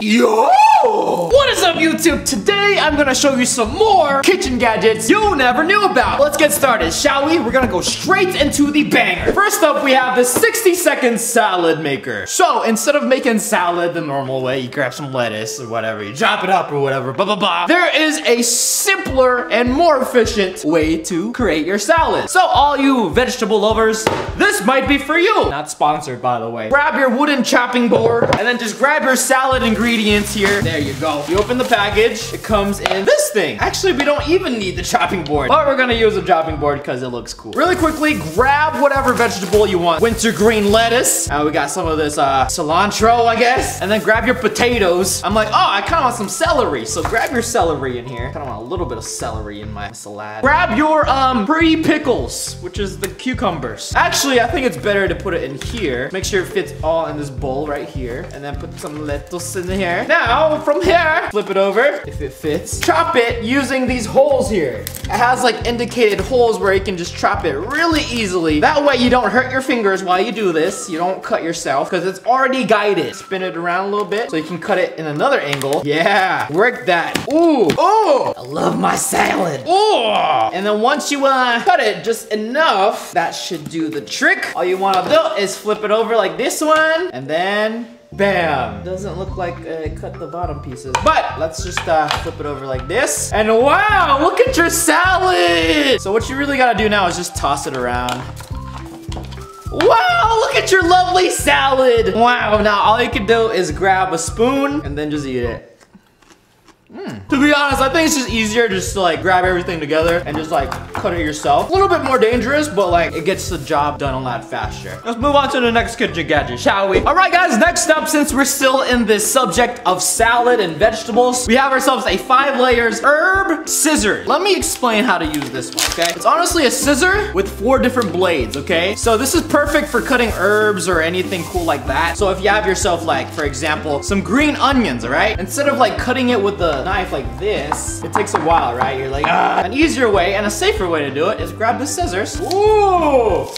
go. Yo! What is up, YouTube? Today, I'm gonna show you some more kitchen gadgets you never knew about. Let's get started, shall we? We're gonna go straight into the banger. First up, we have the 60 second salad maker. So, instead of making salad the normal way, you grab some lettuce or whatever, you chop it up or whatever, blah, blah, blah. There is a simpler and more efficient way to create your salad. So, all you vegetable lovers, this might be for you. Not sponsored, by the way. Grab your wooden chopping board and then just grab your salad ingredients here. There you go. You open the package, it comes in this thing. Actually, we don't even need the chopping board, but we're gonna use a chopping board because it looks cool. Really quickly, grab whatever vegetable you want. Wintergreen lettuce. Uh, we got some of this uh, cilantro, I guess. And then grab your potatoes. I'm like, oh, I kind of want some celery. So grab your celery in here. Kind of want a little bit of celery in my salad. Grab your um pre-pickles, which is the cucumbers. Actually, I think it's better to put it in here. Make sure it fits all in this bowl right here. And then put some lettuce in here. Now, from here, flip it over if it fits. Chop it using these holes here. It has like indicated holes where you can just chop it really easily. That way you don't hurt your fingers while you do this. You don't cut yourself because it's already guided. Spin it around a little bit so you can cut it in another angle. Yeah, work that. Ooh, ooh, I love my salad. Ooh. And then once you uh, cut it just enough, that should do the trick. All you wanna do is flip it over like this one and then Bam! Doesn't look like uh, it cut the bottom pieces. But let's just uh, flip it over like this. And wow, look at your salad! So what you really gotta do now is just toss it around. Wow, look at your lovely salad! Wow, now all you can do is grab a spoon and then just eat it. Mm. To be honest, I think it's just easier just to like grab everything together and just like cut it yourself. A little bit more dangerous, but like it gets the job done a lot faster. Let's move on to the next kitchen gadget, shall we? All right, guys, next up, since we're still in this subject of salad and vegetables, we have ourselves a five layers herb scissor. Let me explain how to use this one, okay? It's honestly a scissor with four different blades, okay? So this is perfect for cutting herbs or anything cool like that. So if you have yourself like, for example, some green onions, all right? Instead of like cutting it with the knife like this, it takes a while, right? You're like, ah. An easier way and a safer way to do it is grab the scissors. Ooh!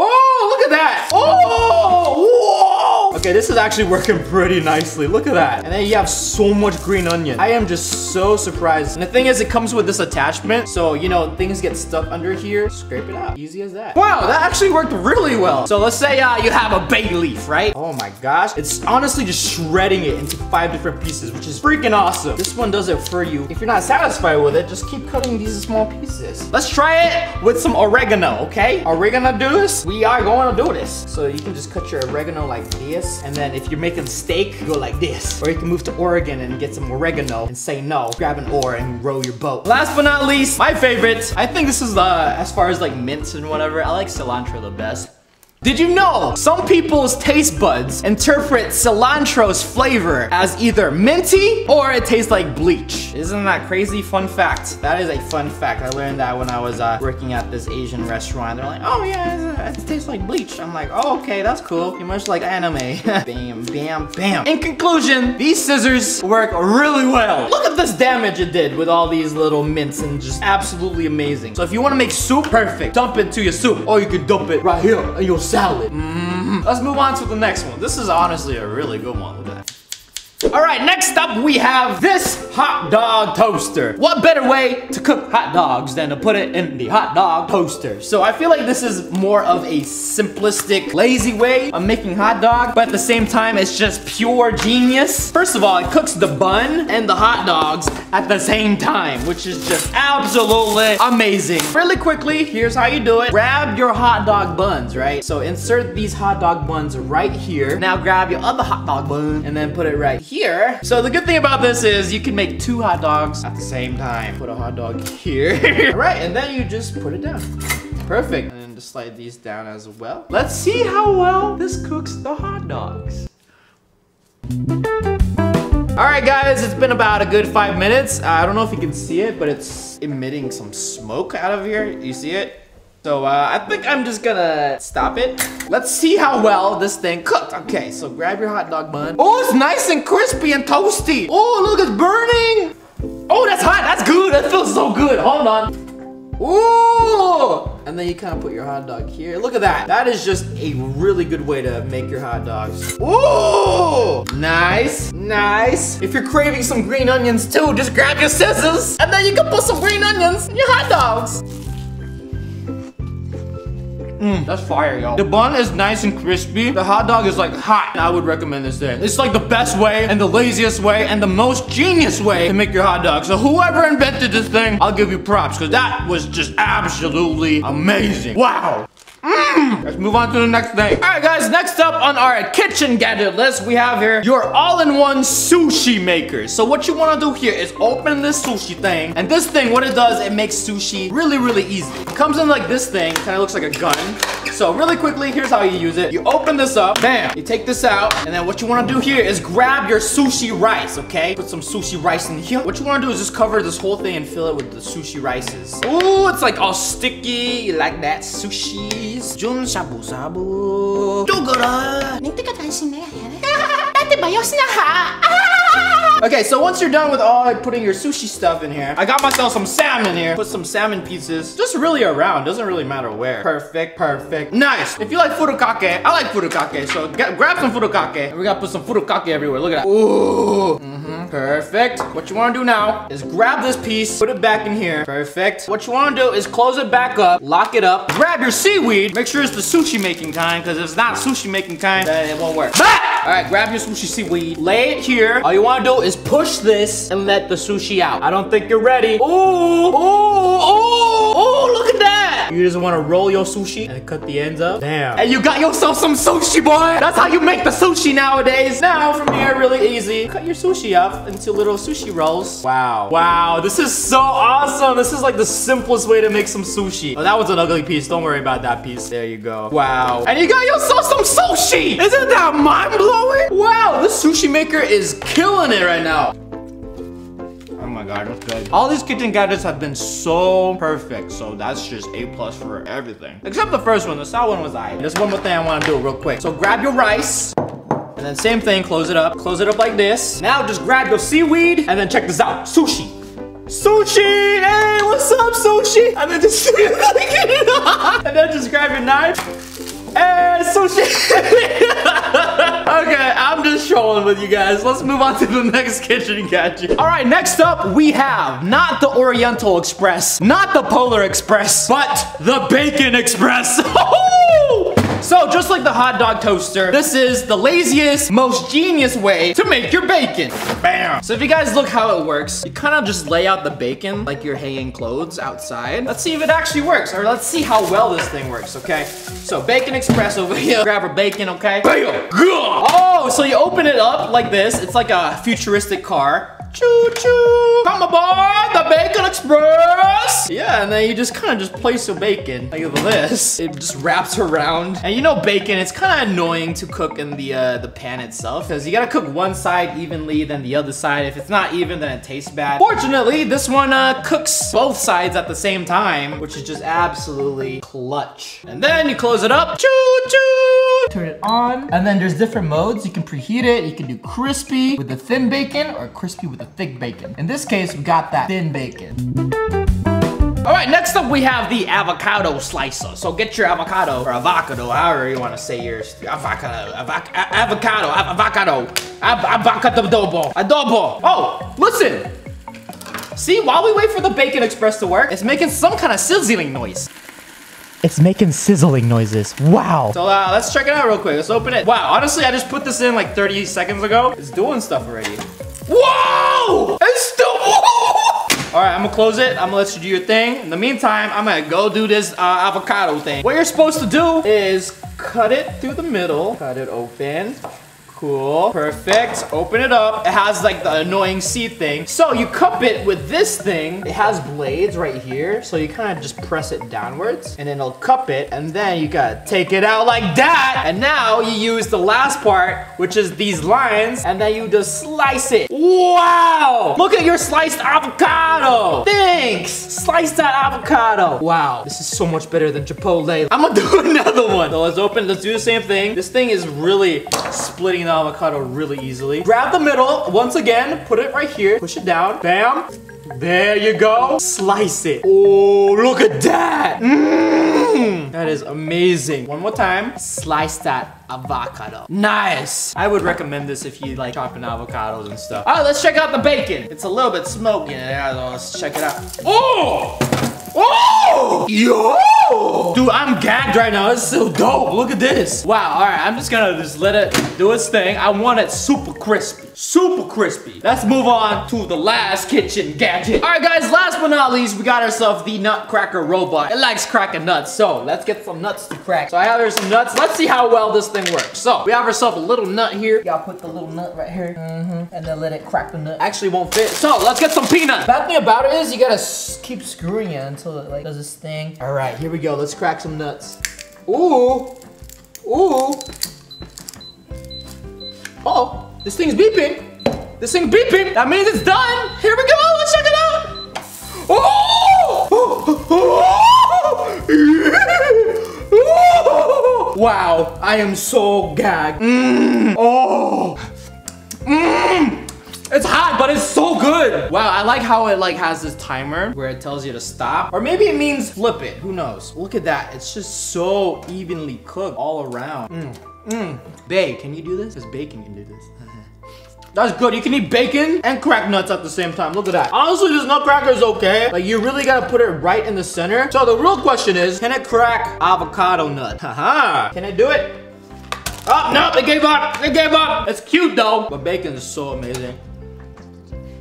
Oh, look at that! Oh! Whoa! Okay, this is actually working pretty nicely. Look at that. And then you have so much green onion. I am just so surprised. And the thing is, it comes with this attachment. So, you know, things get stuck under here. Scrape it out. Easy as that. Wow, that actually worked really well. So let's say uh, you have a bay leaf, right? Oh my gosh. It's honestly just shredding it into five different pieces, which is freaking awesome. This one does it for you. If you're not satisfied with it, just keep cutting these small pieces. Let's try it with some oregano, okay? Are we gonna do this? We are going to do this. So you can just cut your oregano like this. And then if you're making steak, go like this. Or you can move to Oregon and get some oregano and say no. Grab an oar and row your boat. Last but not least, my favorite. I think this is the, as far as like mints and whatever, I like cilantro the best. Did you know some people's taste buds interpret cilantro's flavor as either minty or it tastes like bleach? Isn't that crazy? Fun fact. That is a fun fact. I learned that when I was uh, working at this Asian restaurant. They're like, oh yeah, it tastes like bleach. I'm like, oh okay, that's cool. You're much like anime. bam, bam, bam. In conclusion, these scissors work really well. Look at this damage it did with all these little mints and just absolutely amazing. So if you want to make soup, perfect. Dump it to your soup. Or you could dump it right here in your salad. Mm -hmm. Let's move on to the next one. This is honestly a really good one. All right, next up we have this hot dog toaster. What better way to cook hot dogs than to put it in the hot dog toaster? So I feel like this is more of a simplistic, lazy way of making hot dog, but at the same time, it's just pure genius. First of all, it cooks the bun and the hot dogs at the same time, which is just absolutely amazing. Really quickly, here's how you do it. Grab your hot dog buns, right? So insert these hot dog buns right here. Now grab your other hot dog bun and then put it right here. So the good thing about this is you can make two hot dogs at the same time. Put a hot dog here. All right, and then you just put it down. Perfect. And then just slide these down as well. Let's see how well this cooks the hot dogs. All right, guys, it's been about a good five minutes. I don't know if you can see it, but it's emitting some smoke out of here. You see it? So uh, I think I'm just gonna stop it. Let's see how well this thing cooked. Okay, so grab your hot dog bun. Oh, it's nice and crispy and toasty. Oh, look, it's burning. Oh, that's hot. That's good. That feels so good. Hold on. Ooh! And then you kind of put your hot dog here. Look at that. That is just a really good way to make your hot dogs. Ooh! Nice, nice. If you're craving some green onions too, just grab your scissors and then you can put some green onions in your hot dogs. Mmm, that's fire, y'all. The bun is nice and crispy. The hot dog is like hot. I would recommend this thing. It's like the best way and the laziest way and the most genius way to make your hot dog. So whoever invented this thing, I'll give you props because that was just absolutely amazing. Wow. Let's move on to the next thing. All right, guys, next up on our kitchen gadget list, we have here your all-in-one sushi maker. So what you wanna do here is open this sushi thing, and this thing, what it does, it makes sushi really, really easy. It comes in like this thing, kinda looks like a gun. So really quickly, here's how you use it. You open this up, bam, you take this out, and then what you wanna do here is grab your sushi rice, okay? Put some sushi rice in here. What you wanna do is just cover this whole thing and fill it with the sushi rices. Ooh, it's like all sticky, you like that sushi? please. Jun shabu shabu. Okay, so once you're done with all putting your sushi stuff in here, I got myself some salmon here. Put some salmon pieces, just really around. Doesn't really matter where. Perfect, perfect. Nice. If you like furikake, I like furikake, so get, grab some furikake. And we gotta put some furikake everywhere. Look at that. Ooh. Mm -hmm. Perfect. What you wanna do now is grab this piece, put it back in here. Perfect. What you wanna do is close it back up, lock it up, grab your seaweed, make sure it's the sushi making kind, because if it's not sushi making kind, then it won't work. All right, grab your sushi seaweed, lay it here. All you wanna do is push this and let the sushi out. I don't think you're ready. Ooh, ooh, ooh. You just wanna roll your sushi and cut the ends up. Damn. And you got yourself some sushi, boy. That's how you make the sushi nowadays. Now, from here, really easy. Cut your sushi up into little sushi rolls. Wow. Wow, this is so awesome. This is like the simplest way to make some sushi. Oh, that was an ugly piece. Don't worry about that piece. There you go. Wow. And you got yourself some sushi. Isn't that mind-blowing? Wow, this sushi maker is killing it right now. That's good. All these kitchen gadgets have been so perfect, so that's just A plus for everything. Except the first one, the second one was I. There's one more thing I want to do real quick. So grab your rice, and then same thing, close it up. Close it up like this. Now just grab your seaweed, and then check this out, sushi. Sushi! Hey, what's up, sushi? And then just, and then just grab your knife. Hey, sushi! okay, I'm just trolling with you guys. Let's move on to the next kitchen gadget. All right, next up, we have not the Oriental Express, not the Polar Express, but the Bacon Express. Oh So just like the hot dog toaster, this is the laziest, most genius way to make your bacon. Bam. So if you guys look how it works, you kind of just lay out the bacon like you're hanging clothes outside. Let's see if it actually works, or let's see how well this thing works, okay? So Bacon Express over here. Grab our bacon, okay? Bam! Oh, so you open it up like this. It's like a futuristic car. Choo choo! Come aboard the Bacon Express! Yeah, and then you just kind of just place your bacon like this. It just wraps around. And you know bacon, it's kind of annoying to cook in the uh, the pan itself because you gotta cook one side evenly, then the other side. If it's not even, then it tastes bad. Fortunately, this one uh, cooks both sides at the same time, which is just absolutely clutch. And then you close it up. Choo choo! Turn it on. And then there's different modes. You can preheat it. You can do crispy with the thin bacon or crispy with the thick bacon. In this case, we got that thin bacon. All right, next up we have the avocado slicer. So get your avocado, or avocado, however you want to say yours. Avocado, avoc avocado, avocado, avocado adobo, adobo. Oh, listen. See, while we wait for the Bacon Express to work, it's making some kind of sizzling noise. It's making sizzling noises. Wow. So uh, let's check it out real quick. Let's open it. Wow, honestly, I just put this in like 30 seconds ago. It's doing stuff already. Whoa! It's still, All right, I'm gonna close it. I'm gonna let you do your thing. In the meantime, I'm gonna go do this uh, avocado thing. What you're supposed to do is cut it through the middle. Cut it open. Cool, perfect. Open it up. It has like the annoying seed thing. So you cup it with this thing. It has blades right here. So you kind of just press it downwards and then it'll cup it. And then you gotta take it out like that. And now you use the last part, which is these lines. And then you just slice it. Wow, look at your sliced avocado. Thanks, slice that avocado. Wow, this is so much better than Chipotle. I'm gonna do another one. So let's open, let's do the same thing. This thing is really splitting the avocado really easily. Grab the middle, once again, put it right here, push it down, bam. There you go. Slice it. Oh, look at that. Mmm. That is amazing. One more time. Slice that avocado. Nice. I would recommend this if you like chopping avocados and stuff. All right, let's check out the bacon. It's a little bit smoky. Let's check it out. Oh! Oh! Yo! Dude, I'm gagged right now. It's so dope. Look at this. Wow, all right. I'm just gonna just let it do its thing. I want it super crispy. Super crispy. Let's move on to the last kitchen gadget. All right, guys, last but not least, we got ourselves the nutcracker robot. It likes cracking nuts, so let's get some nuts to crack. So I have here some nuts. Let's see how well this thing works. So we have ourselves a little nut here. Y'all put the little nut right here, mm -hmm. and then let it crack the nut. Actually won't fit. So let's get some peanuts. Bad thing about it is you gotta keep screwing it until it like does this thing. All right, here we go. Let's crack some nuts. Ooh, ooh. Uh oh. This thing's beeping. This thing's beeping. That means it's done. Here we go. Let's check it out. Oh! wow, I am so gagged. Mm. Oh. Mm. It's hot, but it's so good. Wow, I like how it like has this timer where it tells you to stop. Or maybe it means flip it, who knows? Look at that, it's just so evenly cooked all around. Mm. Mmm. Bae, can you do this? Because bacon can do this. That's good. You can eat bacon and crack nuts at the same time. Look at that. Honestly, this nutcracker is okay. Like, you really gotta put it right in the center. So the real question is, can it crack avocado nut? Haha. Can it do it? Oh, no, they gave up. They gave up. It's cute, though. But bacon is so amazing.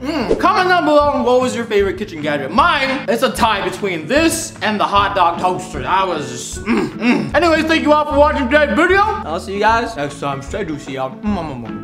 Mm. Comment down below what was your favorite kitchen gadget. Mine, it's a tie between this and the hot dog toaster. That was just, mm, mm. Anyways, thank you all for watching today's video. I'll see you guys next time. Stay juicy, y'all.